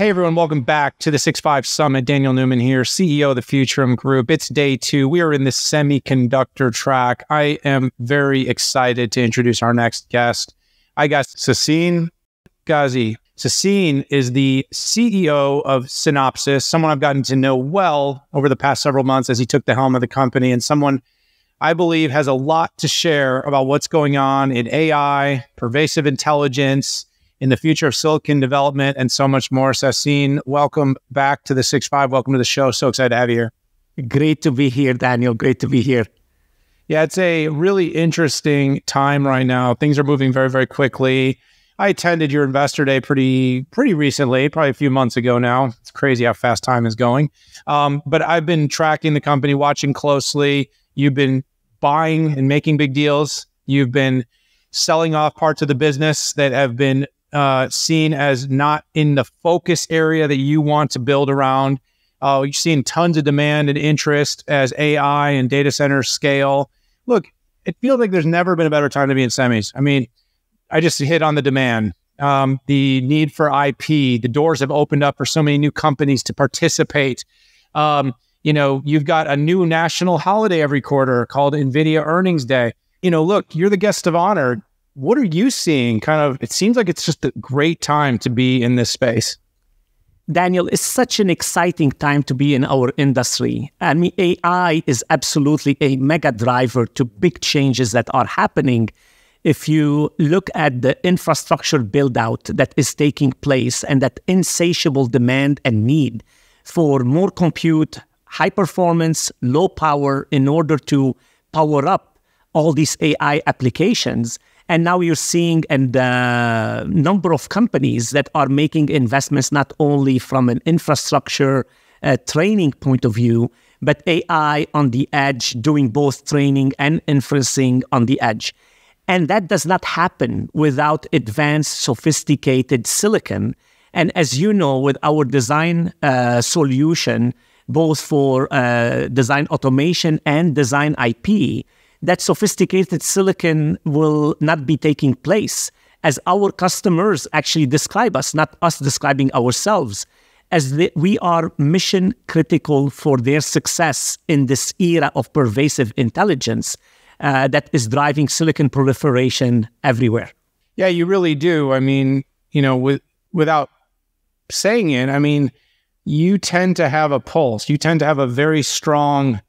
Hey everyone, welcome back to the Six Five Summit. Daniel Newman here, CEO of the Futurum Group. It's day two. We are in the semiconductor track. I am very excited to introduce our next guest. I got Sassine Ghazi. Sassine is the CEO of Synopsys, someone I've gotten to know well over the past several months as he took the helm of the company, and someone I believe has a lot to share about what's going on in AI, pervasive intelligence, in the future of silicon development, and so much more. Sassine, welcome back to the 6.5. Welcome to the show. So excited to have you here. Great to be here, Daniel. Great to be here. Yeah, it's a really interesting time right now. Things are moving very, very quickly. I attended your investor day pretty pretty recently, probably a few months ago now. It's crazy how fast time is going. Um, but I've been tracking the company, watching closely. You've been buying and making big deals. You've been selling off parts of the business that have been uh, seen as not in the focus area that you want to build around. Uh, you're seeing tons of demand and interest as AI and data centers scale. Look, it feels like there's never been a better time to be in semis. I mean, I just hit on the demand, um, the need for IP. The doors have opened up for so many new companies to participate. Um, you know, you've got a new national holiday every quarter called NVIDIA Earnings Day. You know, look, you're the guest of honor what are you seeing? Kind of, it seems like it's just a great time to be in this space. Daniel, it's such an exciting time to be in our industry. I mean, AI is absolutely a mega driver to big changes that are happening. If you look at the infrastructure build out that is taking place and that insatiable demand and need for more compute, high performance, low power in order to power up all these AI applications, and now you're seeing a uh, number of companies that are making investments not only from an infrastructure uh, training point of view, but AI on the edge, doing both training and inferencing on the edge. And that does not happen without advanced, sophisticated silicon. And as you know, with our design uh, solution, both for uh, design automation and design IP, that sophisticated silicon will not be taking place as our customers actually describe us, not us describing ourselves, as we are mission critical for their success in this era of pervasive intelligence uh, that is driving silicon proliferation everywhere. Yeah, you really do. I mean, you know, with, without saying it, I mean, you tend to have a pulse. You tend to have a very strong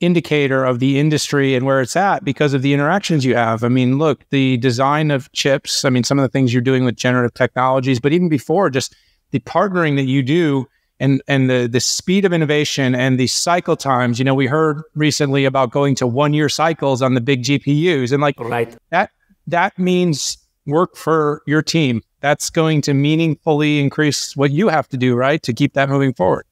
indicator of the industry and where it's at because of the interactions you have. I mean, look, the design of chips, I mean, some of the things you're doing with generative technologies, but even before, just the partnering that you do and and the the speed of innovation and the cycle times. You know, we heard recently about going to one year cycles on the big GPUs, and like right. that that means work for your team. That's going to meaningfully increase what you have to do, right, to keep that moving forward.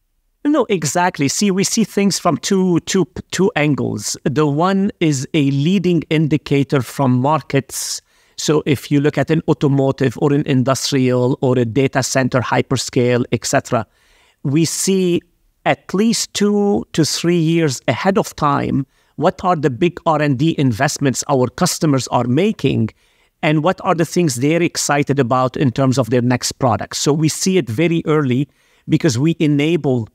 No, exactly. See, we see things from two, two, two angles. The one is a leading indicator from markets. So if you look at an automotive or an industrial or a data center hyperscale, etc., we see at least two to three years ahead of time what are the big r&d investments our customers are making and what are the things they're excited about in terms of their next product so we see it very early because we enable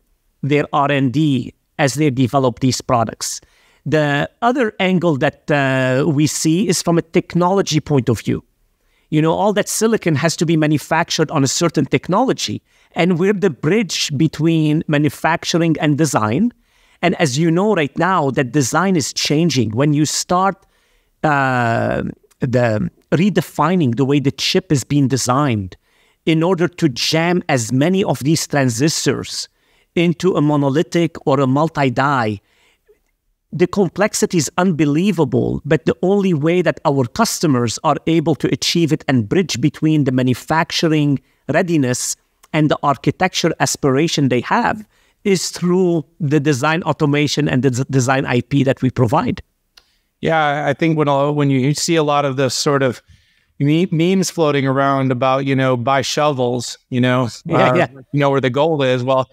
their R&D as they develop these products. The other angle that uh, we see is from a technology point of view. You know, all that silicon has to be manufactured on a certain technology, and we're the bridge between manufacturing and design. And as you know, right now, that design is changing. When you start uh, the redefining the way the chip is being designed in order to jam as many of these transistors into a monolithic or a multi die, the complexity is unbelievable. But the only way that our customers are able to achieve it and bridge between the manufacturing readiness and the architecture aspiration they have is through the design automation and the design IP that we provide. Yeah, I think when when you see a lot of the sort of memes floating around about you know buy shovels, you know, yeah, uh, yeah. you know where the goal is. Well,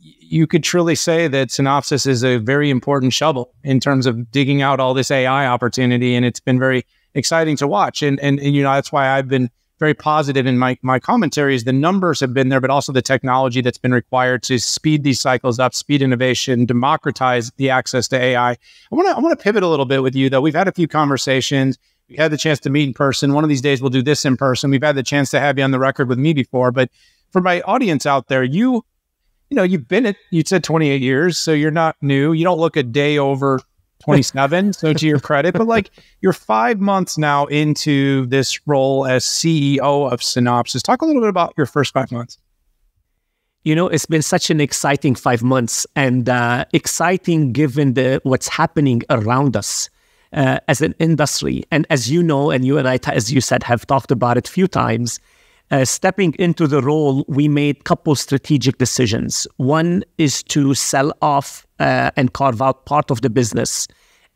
you could truly say that Synopsys is a very important shovel in terms of digging out all this AI opportunity, and it's been very exciting to watch. And, and, and you know that's why I've been very positive in my my commentary is the numbers have been there, but also the technology that's been required to speed these cycles up, speed innovation, democratize the access to AI. I want to I want to pivot a little bit with you though. We've had a few conversations. We had the chance to meet in person. One of these days we'll do this in person. We've had the chance to have you on the record with me before, but for my audience out there, you you know, you've been at you said 28 years, so you're not new. You don't look a day over 27. so to your credit, but like you're five months now into this role as CEO of Synopsys. Talk a little bit about your first five months. You know, it's been such an exciting five months, and uh, exciting given the what's happening around us uh, as an industry. And as you know, and you and I, as you said, have talked about it a few times. Uh, stepping into the role, we made a couple strategic decisions. One is to sell off uh, and carve out part of the business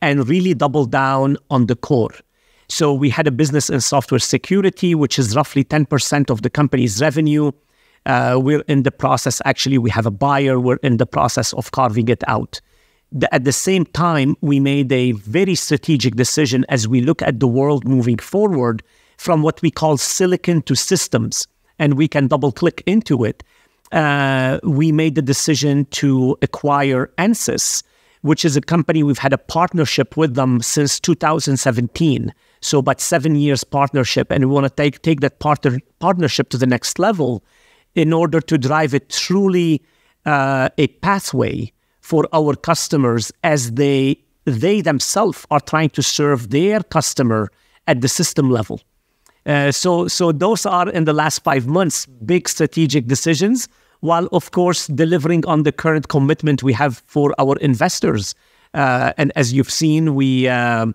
and really double down on the core. So we had a business in software security, which is roughly 10% of the company's revenue. Uh, we're in the process, actually, we have a buyer. We're in the process of carving it out. The, at the same time, we made a very strategic decision as we look at the world moving forward from what we call silicon to systems, and we can double click into it uh, we made the decision to acquire Ansys, which is a company we've had a partnership with them since 2017. So, about seven years partnership, and we want to take take that partner, partnership to the next level in order to drive it truly uh, a pathway for our customers as they they themselves are trying to serve their customer at the system level. Uh, so, so those are in the last five months big strategic decisions, while of course delivering on the current commitment we have for our investors. Uh, and as you've seen, we uh, uh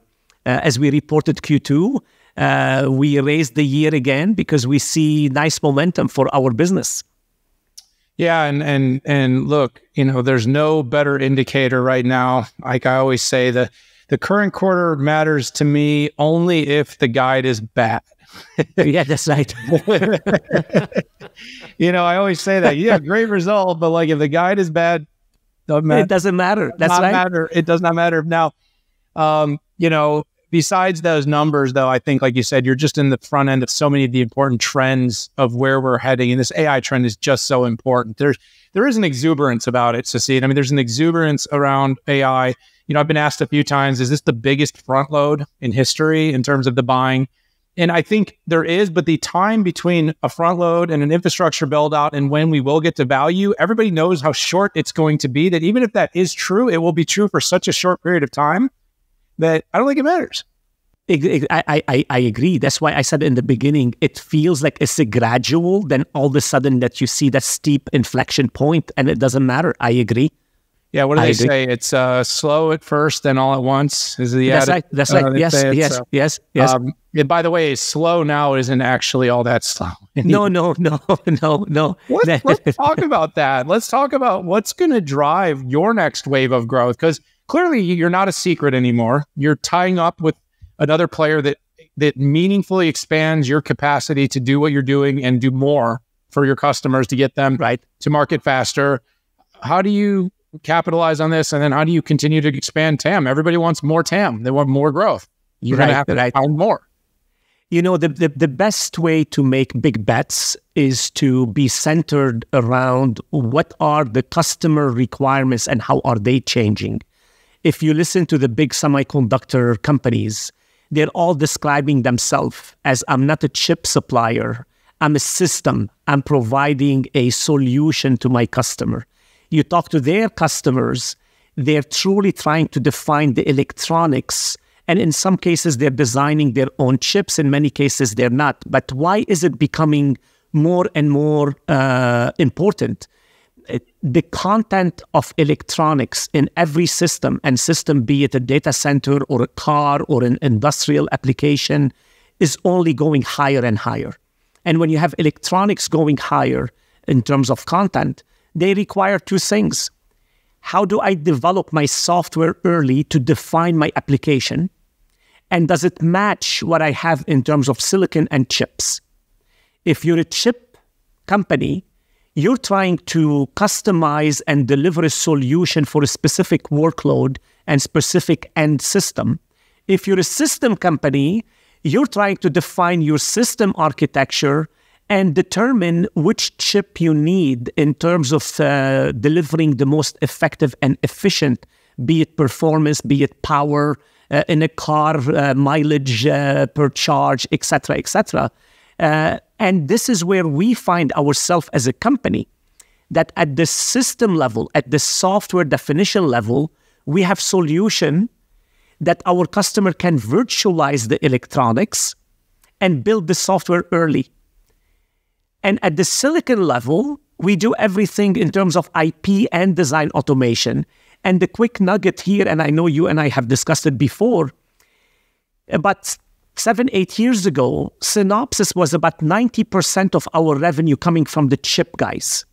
as we reported Q2, uh, we raised the year again because we see nice momentum for our business. Yeah, and and and look, you know, there's no better indicator right now. Like I always say, the the current quarter matters to me only if the guide is bad. yeah, that's right. you know, I always say that. Yeah, great result, but like if the guide is bad, doesn't matter. It doesn't matter. That's right. Matter. It does not matter. Now, um, you know, besides those numbers, though, I think, like you said, you're just in the front end of so many of the important trends of where we're heading, and this AI trend is just so important. There's there is an exuberance about it, Sassine. I mean, there's an exuberance around AI. You know, I've been asked a few times, is this the biggest front load in history in terms of the buying? And I think there is, but the time between a front load and an infrastructure build out and when we will get to value, everybody knows how short it's going to be. That even if that is true, it will be true for such a short period of time that I don't think it matters. I, I, I agree. That's why I said in the beginning, it feels like it's a gradual, then all of a sudden that you see that steep inflection point and it doesn't matter. I agree. Yeah, what do they agree. say? It's uh, slow at first, then all at once. Is the that's right? That's uh, right. Yes, yes, so. yes, yes. Um, and by the way, slow now isn't actually all that slow. no, no, no, no, no. Let's, let's talk about that. Let's talk about what's going to drive your next wave of growth because clearly you're not a secret anymore. You're tying up with another player that that meaningfully expands your capacity to do what you're doing and do more for your customers to get them right to market faster. How do you capitalize on this? And then how do you continue to expand TAM? Everybody wants more TAM. They want more growth. You're right, going to have to right. find more. You know, the, the, the best way to make big bets is to be centered around what are the customer requirements and how are they changing. If you listen to the big semiconductor companies, they're all describing themselves as I'm not a chip supplier, I'm a system, I'm providing a solution to my customer you talk to their customers, they're truly trying to define the electronics. And in some cases, they're designing their own chips. In many cases, they're not. But why is it becoming more and more uh, important? the content of electronics in every system and system, be it a data center or a car or an industrial application, is only going higher and higher. And when you have electronics going higher in terms of content, they require two things. How do I develop my software early to define my application? And does it match what I have in terms of silicon and chips? If you're a chip company, you're trying to customize and deliver a solution for a specific workload and specific end system. If you're a system company, You're trying to define your system architecture and determine which chip you need in terms of uh, delivering the most effective and efficient, be it performance, be it power uh, in a car, uh, mileage uh, per charge, etc., etc. Uh, and this is where we find ourselves as a company that at the system level, at the software definition level, we have solution that our customer can virtualize the electronics and build the software early. And at the silicon level, we do everything in terms of IP and design automation. And the quick nugget here, and I know you and I have discussed it before, but seven, eight years ago, Synopsys was about 90% of our revenue coming from the chip guys.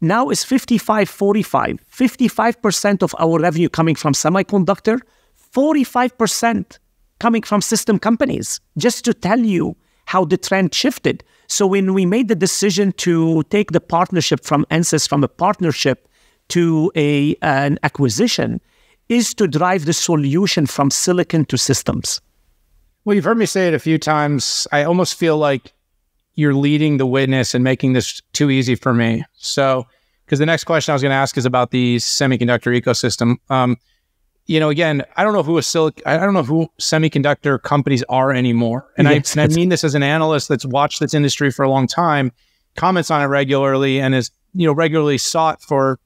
Now it's 55 45. 55% of our revenue coming from semiconductor, 45% coming from system companies, just to tell you how the trend shifted. So when we made the decision to take the partnership from Ansys from a partnership to a, an acquisition, is to drive the solution from silicon to systems. Well, you've heard me say it a few times. I almost feel like you're leading the witness and making this too easy for me. So, because the next question I was going to ask is about the semiconductor ecosystem. Um, you know, again, I don't know who a silicon, I don't know who semiconductor companies are anymore, and, yes, I, and I mean this as an analyst that's watched this industry for a long time, comments on it regularly, and is you know regularly sought for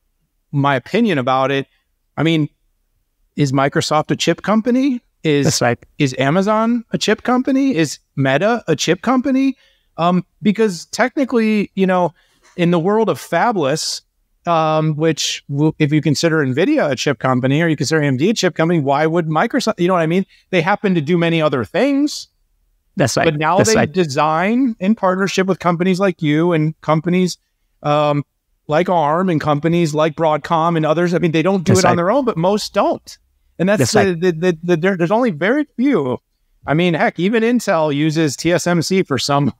my opinion about it. I mean, is Microsoft a chip company? Is right. is Amazon a chip company? Is Meta a chip company? Um, because technically, you know, in the world of fabless, um, which w- if you consider Nvidia a chip company or you consider AMD a chip company, why would Microsoft? You know what I mean? They happen to do many other things. That's right. But now That's they right. design in partnership with companies like you and companies um, like ARM and companies like Broadcom and others. I mean, they don't do That's it on right. their own, but most don't. And that's, That's the, right. the, the, the, there, there's only very few. I mean, heck, even Intel uses TSMC for some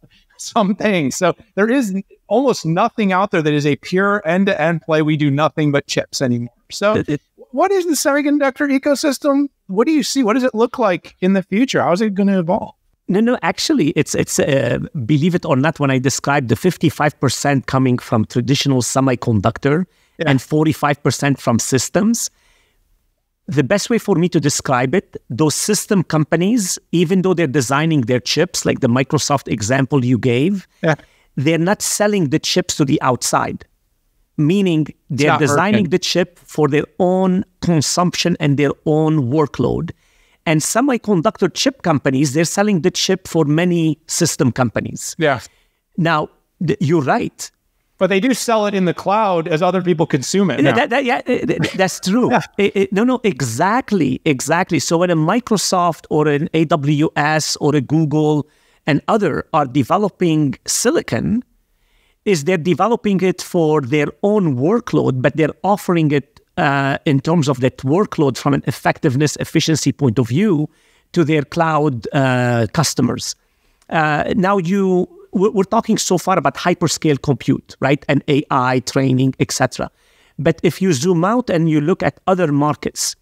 some things. So there is almost nothing out there that is a pure end to end play. We do nothing but chips anymore. So what is the semiconductor ecosystem? What do you see? What does it look like in the future? How is it going to evolve? No, no. Actually, it's it's uh, believe it or not. When I described the fifty-five percent coming from traditional semiconductor Yeah. and forty-five percent from systems, the best way for me to describe it, those system companies, even though they're designing their chips, like the Microsoft example you gave, Yeah. they're not selling the chips to the outside. Meaning they're designing working. the chip for their own consumption and their own workload. And semiconductor chip companies, they're selling the chip for many system companies. Yeah. Now, you're right. But they do sell it in the cloud as other people consume it. That- that- yeah, that's true. It- it- no, no, exactly, exactly. So when a Microsoft or an AWS or a Google and other are developing silicon, is they're developing it for their own workload, but they're offering it uh, in terms of that workload from an effectiveness, efficiency point of view to their cloud uh, customers. Uh, now you we're, talking so far about hyperscale compute, right, and AI training, etc. But if you zoom out and you look at other markets,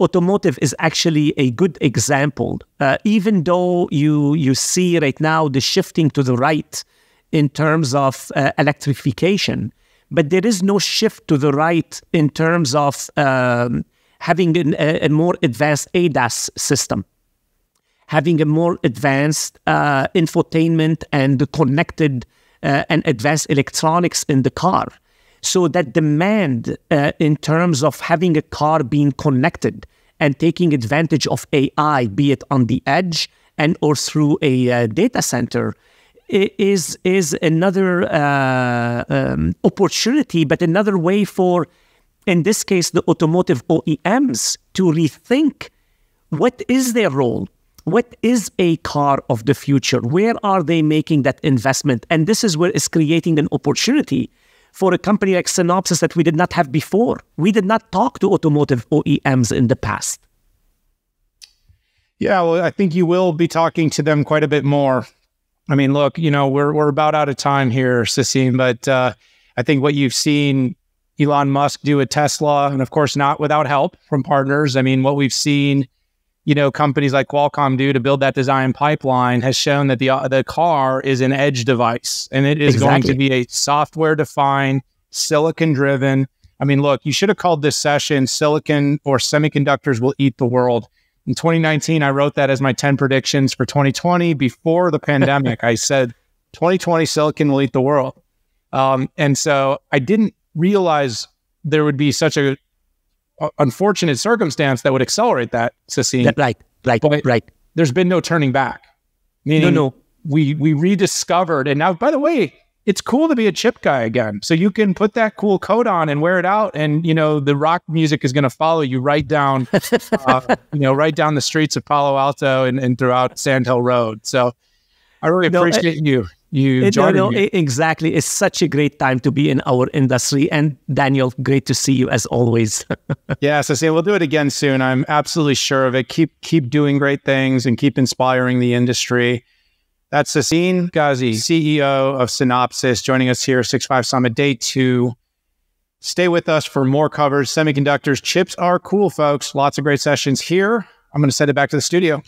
automotive is actually a good example. Uh, even though you you see right now the shifting to the right in terms of uh, electrification, but there is no shift to the right in terms of um, having an, a, a more advanced ADAS system having a more advanced uh, infotainment and connected uh, and advanced electronics in the car. So that demand uh, in terms of having a car being connected and taking advantage of AI, be it on the edge and or through a uh, data center, is is another uh, um, opportunity, but another way for, in this case, the automotive OEMs to rethink what is their role what is a car of the future where are they making that investment and this is where it's creating an opportunity for a company like synopsys that we did not have before we did not talk to automotive oems in the past Yeah, well, I think you will be talking to them quite a bit more. I mean, look, you know, we're we're about out of time here, Sassine, but uh, I think what you've seen Elon Musk do at Tesla, and of course not without help from partners. I mean, what we've seen, you know companies like Qualcomm do to build that design pipeline has shown that the uh, the car is an edge device and it is exactly. going to be a software defined silicon driven I mean look you should have called this session silicon or semiconductors will eat the world. In 2019 I wrote that as my 10 predictions for 2020 before the pandemic I said 2020 silicon will eat the world. Um, and so I didn't realize there would be such a unfortunate circumstance that would accelerate that, Sassine. Right, right, but right. There's been no turning back. Meaning, no, no. We we rediscovered, and now, by the way, it's cool to be a chip guy again. So you can put that cool coat on and wear it out, and you know the rock music is going to follow you right down, uh, you know, right down the streets of Palo Alto and, and throughout Sand Hill Road. So I really appreciate no, you you it, no, no, exactly it's such a great time to be in our industry and daniel great to see you as always yeah so say we'll do it again soon i'm absolutely sure of it keep keep doing great things and keep inspiring the industry that's Sassine Ghazi, CEO of Synopsys, joining us here, 6.5 Summit Day 2. Stay with us for more covers. Semiconductors, chips are cool, folks. Lots of great sessions here. I'm going to send it back to the studio.